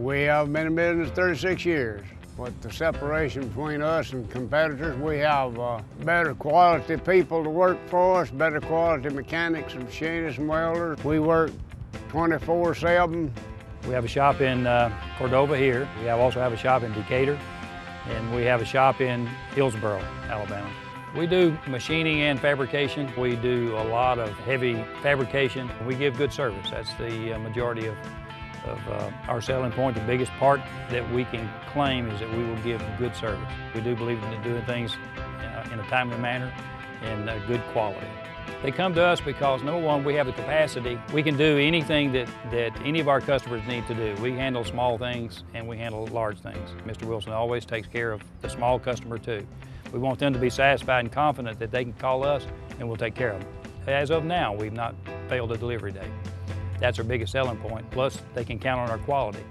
We have been in business 36 years. What the separation between us and competitors, we have uh, better quality people to work for us, better quality mechanics and machinists and welders. We work 24-7. We have a shop in uh, Cordova here. We have also have a shop in Decatur, and we have a shop in Hillsboro, Alabama. We do machining and fabrication. We do a lot of heavy fabrication. We give good service. That's the uh, majority of, of uh, our selling point. The biggest part that we can claim is that we will give good service. We do believe in doing things in a timely manner and uh, good quality. They come to us because number one, we have the capacity. We can do anything that, that any of our customers need to do. We handle small things and we handle large things. Mr. Wilson always takes care of the small customer too. We want them to be satisfied and confident that they can call us and we'll take care of them. As of now, we've not failed a delivery date. That's our biggest selling point. Plus, they can count on our quality.